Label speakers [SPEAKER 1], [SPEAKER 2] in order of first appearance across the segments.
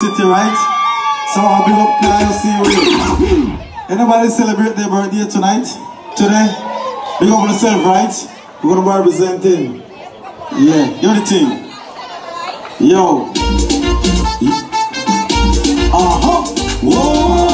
[SPEAKER 1] City, right? So I'll big up Kyle you. Anybody celebrate their birthday tonight? Today? Big up yourself, right? We're gonna be representing. Yeah, you're the team. Yo. Uh-huh. Whoa.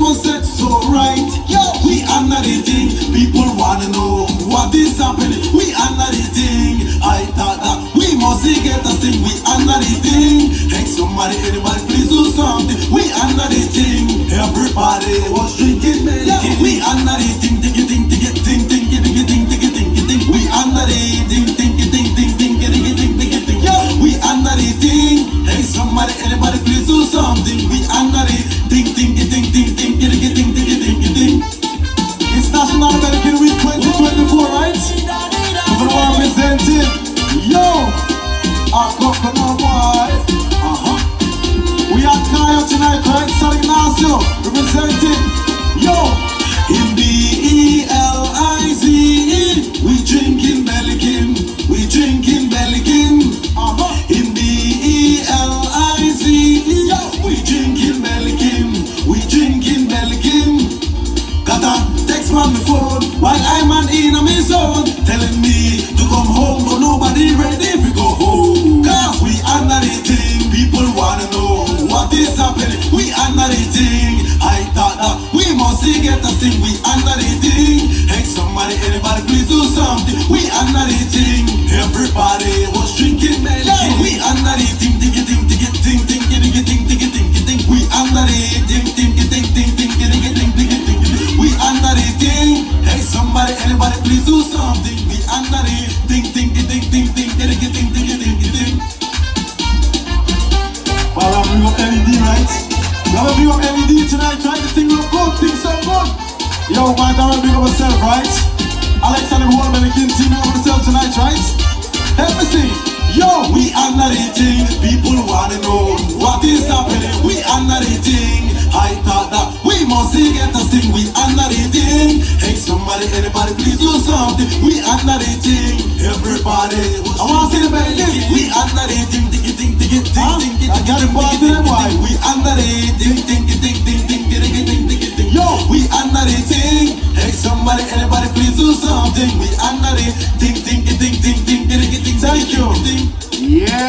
[SPEAKER 1] Was set so right. Yo, we are not eating. People wanna know what is happening. We are not eating. I thought that we must get a thing. We are not eating. Hey, somebody, anybody, please do something. We are not eating. Everybody was drinking. Yeah, Right? San representing. Yo, in B-E-L-I-Z-E. We drinking Belikin. We drinking Belikin. Uh-huh. In B-E-L-I-Z-E. Yo, we drinking Belikin. We drinking Belikin. Got a text on my phone while I'm on in my zone telling me to come home, but nobody ready to go home. Cause we are not eating. People wanna know what is happening. We are not eating. I thought that we must get a thing. We are not eating. Hey, somebody, anybody, please do something. We are not eating. Everybody was drinking milk. Yeah, we are not eating. Ding, ding, ding, ding, ding, ding, ding, ding, ding, ding, ding. We are not eating. Ding, ding, ding, ding, ding, ding, ding, ding, ding, ding. We are not eating. Hey, somebody, anybody, please do something. We are not eating. Ding, ding, ding, ding, ding, ding, ding, ding, ding, ding, ding. Well, I'm up LED, right? We're gonna bring up LED tonight, right? The thing look good, things so good. Yo, my dad, bring up myself, right? Alex and the whole American team, up myself tonight, right? Help me sing. Yo, we are not eating. People wanna know what is happening. We are not eating. I thought that we must get a thing. We are not eating. Hey, somebody, anybody, please do something. We are not eating. Everybody, I want to see the baby. We are not eating. Ding, ding, ding, ding, ding, ding, ding. I got it, boy. We are not anybody, please do something. We are not eating. Ding, ding, ding, ding, ding, ding, ding, ding. Thank you.
[SPEAKER 2] Yeah.